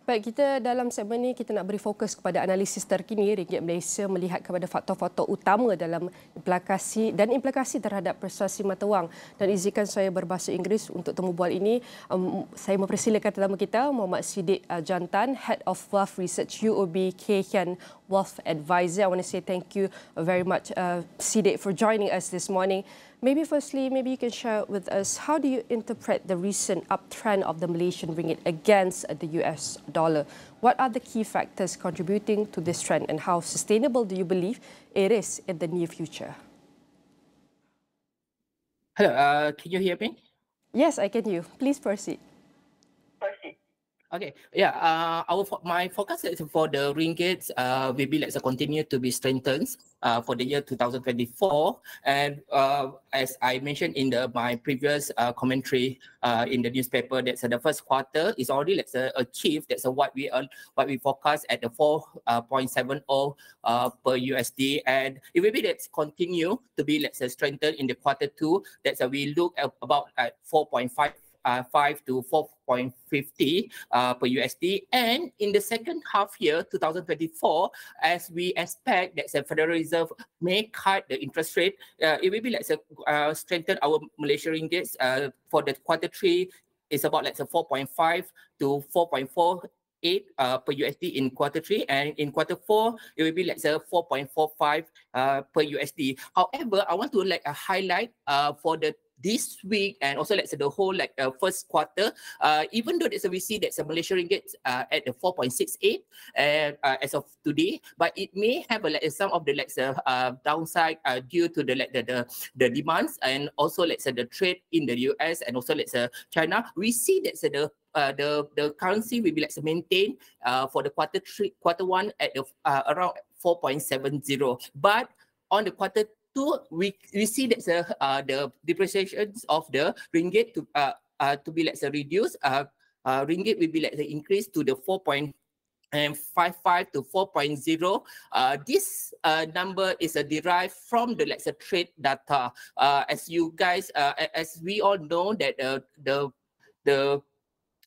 Baik, kita dalam segmen ini kita nak beri fokus kepada analisis terkini ringgit Malaysia melihat kepada faktor-faktor utama dalam implikasi dan implikasi terhadap prestasi mata wang. Dan izinkan saya berbahasa Inggeris untuk temu bual ini. Um, saya mempersilakan tetamu kita Muhammad Siddiq uh, Jantan, Head of Wealth Research UOB K Hian Wealth Advisor. I want to say thank you very much uh, Siddiq for joining us this morning. Maybe firstly, maybe you can share with us how do you interpret the recent uptrend of the Malaysian ringgit against the US dollar? What are the key factors contributing to this trend and how sustainable do you believe it is in the near future? Hello, uh, can you hear me? Yes, I can hear you. Please proceed. Okay, yeah. Uh, our my forecast is for the ringgit uh, will be let's say, continue to be strengthened uh, for the year 2024. And uh, as I mentioned in the my previous uh, commentary uh, in the newspaper, that's uh, the first quarter is already let's say, achieved. That's uh, what we uh, what we forecast at the 4.70 uh, uh, per USD, and it will be let's continue to be let's strengthened in the quarter two. That's uh, we look at about at 4.5 uh, 5 to 4.50 uh, per USD. And in the second half year, 2024, as we expect that the Federal Reserve may cut the interest rate, uh, it will be like uh, strengthen our Malaysia ringgit uh, for the quarter three. It's about like 4.5 to 4.4 8 uh, per USD in quarter three and in quarter four it will be like say 4.45 uh, per USD. However, I want to like uh, highlight uh, for the this week and also let's say the whole like uh, first quarter uh, even though there's a, we see that the Malaysia ringgit uh, at the 4.68 and uh, as of today but it may have a, like some of the like uh, downside uh, due to the like the, the the demands and also let's say the trade in the US and also let's say China. We see that the uh, the the currency will be like maintained uh, for the quarter three quarter one at the, uh, around 4.70 but on the quarter two, we we see that the uh, the depreciation of the ringgit to uh, uh to be say reduced. Uh, uh, ringgit will be say increase to the four point and 55 to 4.0 uh, this uh, number is uh, derived from the say trade data uh, as you guys uh, as we all know that uh, the the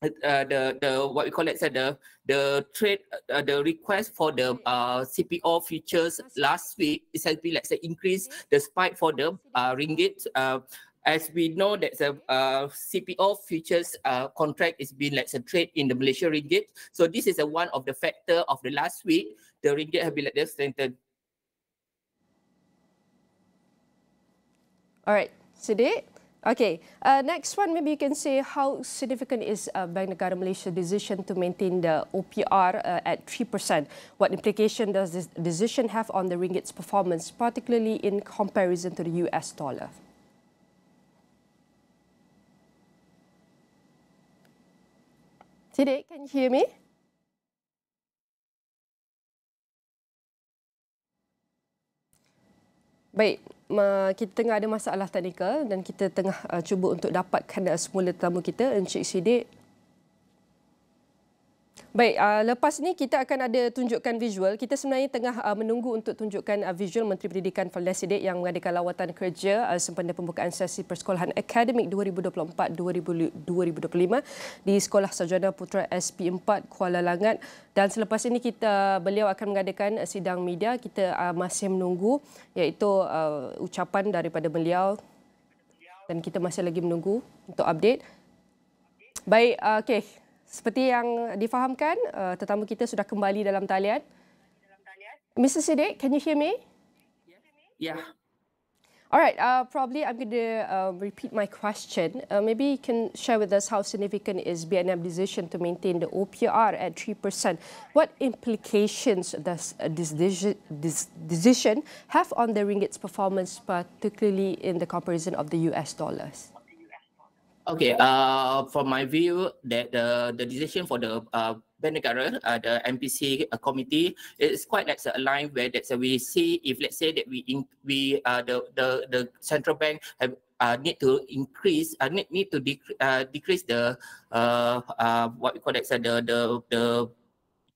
uh, the the what we call it said the the trade uh, the request for the uh, CPO futures last week is has been like say increase the spike for the uh, ringgit uh, as we know that the uh, CPO futures uh, contract is being like a trade in the Malaysia ringgit. So this is a one of the factor of the last week. The ringgit have been like this strengthened. All right, Siddiq. Okay, uh, next one, maybe you can say how significant is uh, Bank Negara Malaysia decision to maintain the OPR uh, at 3%? What implication does this decision have on the ringgit's performance, particularly in comparison to the US dollar? Sedek, can you hear me? Baik, kita tengah ada masalah teknikal dan kita tengah uh, cuba untuk dapatkan uh, semula tetamu kita Encik Sidik Baik, uh, lepas ini kita akan ada tunjukkan visual. Kita sebenarnya tengah uh, menunggu untuk tunjukkan uh, visual Menteri Pendidikan Falda Sidik yang mengadakan lawatan kerja uh, sempena pembukaan sesi persekolahan akademik 2024-2025 di Sekolah Sarjana Putra SP4 Kuala Langat. Dan selepas ini kita beliau akan mengadakan uh, sidang media. Kita uh, masih menunggu iaitu uh, ucapan daripada beliau dan kita masih lagi menunggu untuk update. Baik, uh, okey. Seperti yang difahamkan, uh, tetamu kita sudah kembali dalam talian. Mr. Siddiq, can you hear me? Yeah. Alright, uh, probably I'm going to uh, repeat my question. Uh, maybe you can share with us how significant is BNM decision to maintain the OPR at 3%. What implications does this, this decision have on the ringgit's performance, particularly in the comparison of the US dollars? Okay, uh, from my view, that the the decision for the uh, Bank Negara, uh, the MPC uh, committee, is quite like a line where that uh, we see if let's say that we in, we uh, the the the central bank have uh, need to increase uh, need need to dec- uh, decrease the uh, uh, what we call that uh, the the the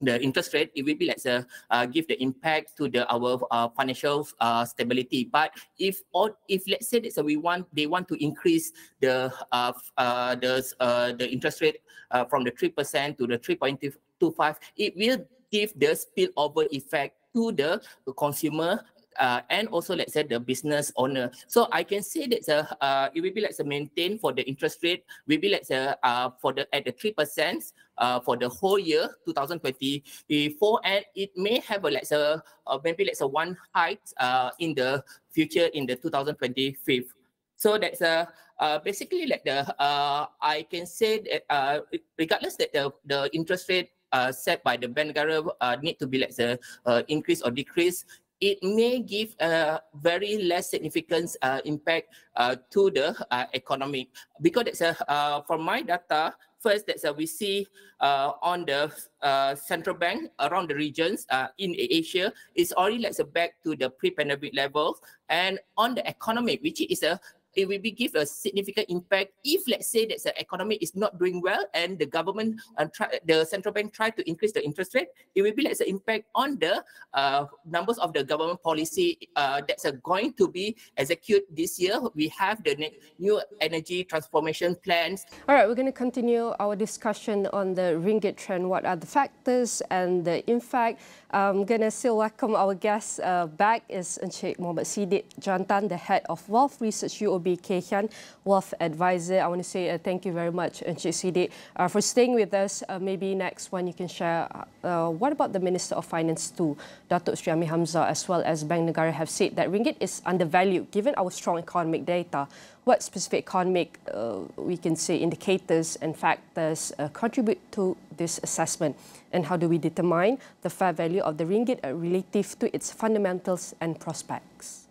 the interest rate, it will be like a uh, give the impact to the our uh, financial uh, stability. But if or if let's say that so we want they want to increase the uh, uh the uh, the interest rate uh, from the three percent to the three point two five, it will give the spillover effect to the consumer uh, and also let's say the business owner. So I can say that uh, uh, it will be like a maintain for the interest rate will be like a, uh, for the at the three percent uh, for the whole year 2024 and it may have a a uh, maybe a one height uh, in the future in the 2025. So that's a uh, basically like the uh, I can say that uh, regardless that the, the interest rate uh, set by the bank uh, need to be like the uh, increase or decrease it may give a very less significant uh, impact uh, to the uh, economy. Because that's a, uh, from my data first that's uh, we see uh, on the uh, central bank around the regions uh, in asia is already like back to the pre-pandemic levels. And on the economy which is a it will be give a significant impact if let's say that the economy is not doing well and the government uh, try, the central bank try to increase the interest rate it will be like an impact on the uh, numbers of the government policy uh, that's uh, going to be executed this year. We have the new energy transformation plans. All right we're going to continue our discussion on the ringgit trend. What are the factors and the impact I'm going to still welcome our guest uh, back is Encik Muhammad Sedek Jantan, the head of Wealth Research UOB Kay Hian Wealth Advisor. I want to say uh, thank you very much, Encik Sedek, uh, for staying with us. Uh, maybe next one you can share. Uh, what about the Minister of Finance two, Datuk Sri Amir Hamzah, as well as Bank Negara have said that ringgit is undervalued given our strong economic data what specific economic, uh, we can say, indicators and factors uh, contribute to this assessment? And how do we determine the fair value of the ringgit uh, relative to its fundamentals and prospects?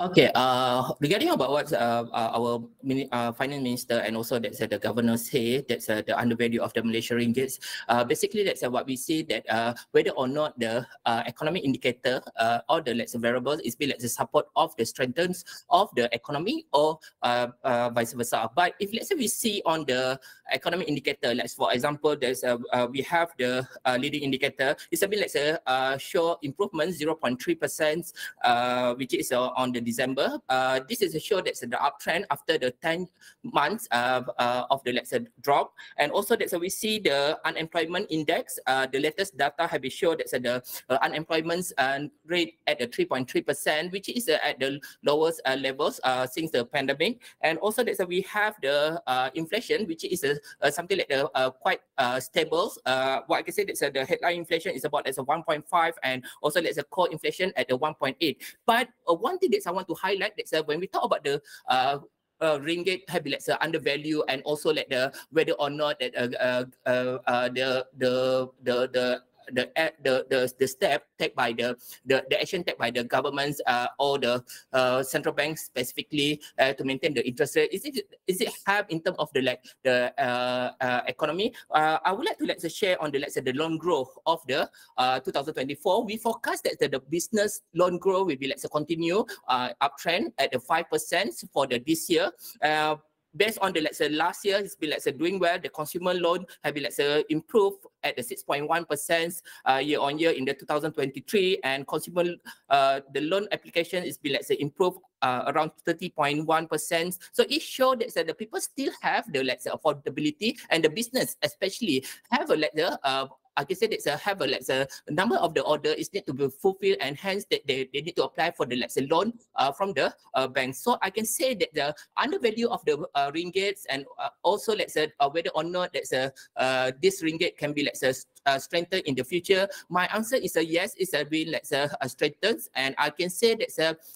Okay, uh, regarding about what uh, uh, our uh, finance minister and also that's uh, the governor say that's uh, the undervalue of the Malaysia ringgit. Uh, basically, that's uh, what we see that uh, whether or not the uh, economic indicator uh, or the let's variables is be like the support of the strengthens of the economy or uh, uh, vice versa. But if let's say we see on the economic indicator, let's for example, there's a, uh, we have the uh, leading indicator. It's a bit like a uh, show improvement 0.3 percent, uh, which is uh, on the December. Uh, this is a show that's the uptrend after the 10 months uh, uh, of the let's say, drop. And also that's we see the unemployment index. Uh, the latest data have been shown that the uh, unemployment uh, rate at the 3.3%, which is uh, at the lowest uh, levels uh, since the pandemic. And also that's we have the uh, inflation, which is uh, uh, something like the uh, quite uh, stable. Uh, what I can say that uh, the headline inflation is about as a 1.5 and also let's core inflation at the 1.8. But uh, one thing that to highlight that uh, when we talk about the uh, uh, ringgit have been like uh, undervalued and also like the whether or not that uh, uh, uh, uh, the the the the the the the, the step taken by the, the the action taken by the governments uh, or the uh, central banks specifically uh, to maintain the interest rate. Is it is it have in terms of the like the uh, uh, economy? Uh, I would like to let's share on the let's say the loan growth of the uh, 2024 we forecast that the, the business loan growth will be let's say continue uh, uptrend at the 5% for the this year. Uh, based on the let's say last year it's been let's say doing well. The consumer loan have been let's say improved at the 6.1 percent uh, year on year in the 2023 and consumer uh, the loan application is been let's say improved uh, around 30.1 percent. So it showed that the people still have the let's say affordability and the business especially have a let's say uh, I can say that uh, have a let's say number of the order is need to be fulfilled and hence that they, they need to apply for the let's say loan uh, from the uh, bank. So I can say that the undervalue of the uh, ringgits and uh, also let's say uh, whether or not that's a uh, this ringgit can be let's say uh, strengthened in the future. My answer is a yes. It's a been say uh, strengthened and I can say that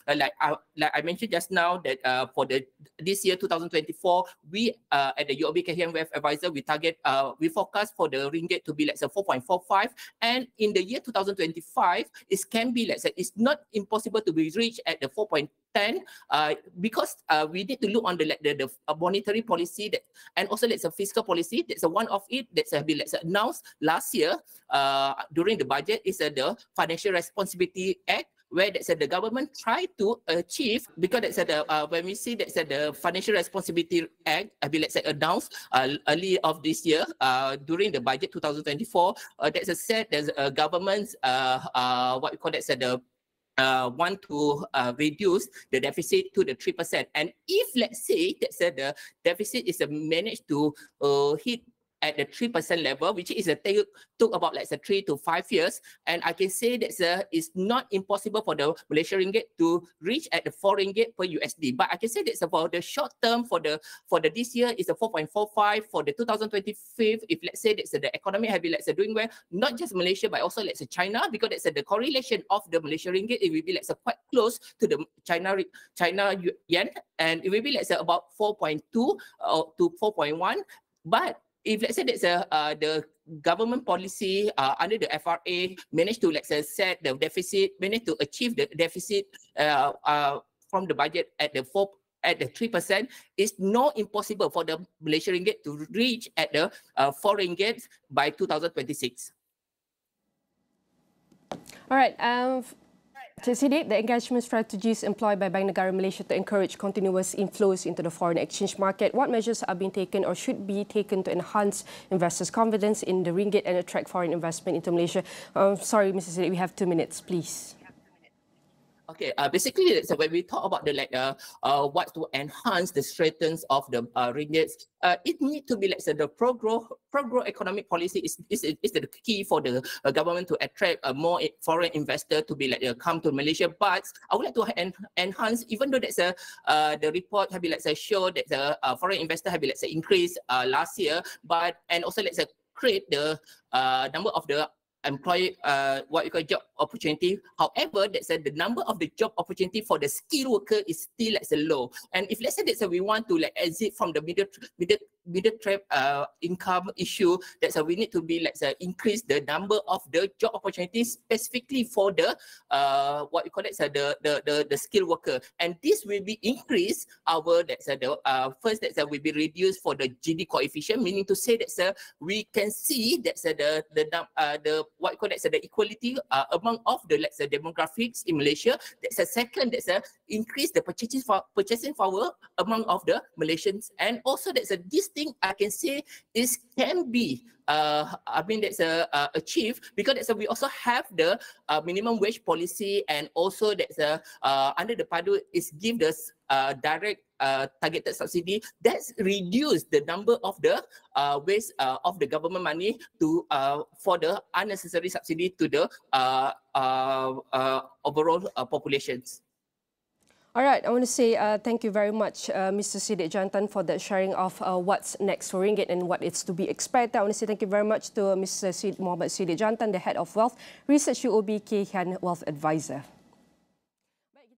uh, like uh, like I mentioned just now that uh, for the this year 2024 we uh, at the UOB Wealth Advisor we target uh, we forecast for the ringgit to be let's say 4.45 and in the year 2025 it can be let's it's not impossible to be reached at the 4.10 uh, because uh, we need to look on the the, the uh, monetary policy that and also let's say fiscal policy that's a one of it that's uh, been announced last year uh, during the budget is uh, the financial responsibility act where that said the government try to achieve because that said uh, when we see that said the Financial Responsibility Act, I believe let's say announced uh, early of this year uh, during the budget 2024, uh, that's a said there's a government's uh, uh, what we call that said the uh, want to uh, reduce the deficit to the 3%. And if, let's say, that uh, the deficit is uh, managed to uh, hit at the 3% level, which is a take, took about like say three to five years. And I can say that uh, it's not impossible for the Malaysian ringgit to reach at the four ringgit per USD. But I can say that for the short term for the for the this year is a 4.45 for the 2025. If let's say that the economy have been let's say doing well, not just Malaysia but also let's say China because that's the correlation of the Malaysian ringgit it will be let's say quite close to the China China yen and it will be let's say about 4.2 uh, to 4.1 but if let's say that's a uh, the government policy uh, under the FRA managed to let's say set the deficit, managed to achieve the deficit uh, uh, from the budget at the four at the three percent, it's not impossible for the Malaysian ringgit to reach at the uh, four ringgit by 2026. All right. Um, to the engagement strategies employed by Bank Negara Malaysia to encourage continuous inflows into the foreign exchange market, what measures are being taken or should be taken to enhance investors' confidence in the ringgit and attract foreign investment into Malaysia? Uh, sorry, Mrs. Sedek, we have two minutes, please. Okay, uh, basically, so when we talk about the like uh, uh what to enhance the strengths of the uh, ringgit, uh, it need to be like so the pro-growth, pro-growth economic policy is is, is the key for the uh, government to attract uh, more foreign investor to be like uh, come to Malaysia. But I would like to en- enhance, even though that's a uh, the report have been like say show that the uh, foreign investor have been like say increased uh, last year, but and also let's say create the uh, number of the employ uh, what you call job opportunity. However, that's uh, the number of the job opportunity for the skilled worker is still like, a low. And if let's say that uh, we want to like exit from the middle middle middle trap uh, income issue, that's uh, we need to be like uh, increase the number of the job opportunities specifically for the uh, what you call it, uh, the, the the the skilled worker. And this will be increase our that's uh, the uh, first that's uh, will be reduced for the GD coefficient, meaning to say that uh, we can see that's uh, the the uh, the what you call that, so the equality uh, among of the let's say demographics in Malaysia. That's a second, that's a increase the purchasing purchasing power among of the Malaysians, and also that's a this thing I can say this can be uh, I mean that's a uh, achieved because that's a, we also have the uh, minimum wage policy and also that's a uh, under the PADU is give the uh, direct uh, targeted subsidy that's reduced the number of the uh, waste uh, of the government money to uh, for the unnecessary subsidy to the uh, uh, uh, overall uh, populations. All right, I want to say uh, thank you very much, uh, Mr. Sedek Jantan, for that sharing of uh, what's next for Ringgit and what is to be expected. I want to say thank you very much to Mr. Sid Mohammed Sedek Jantan, the Head of Wealth Research UOB Kay Hian Wealth Advisor.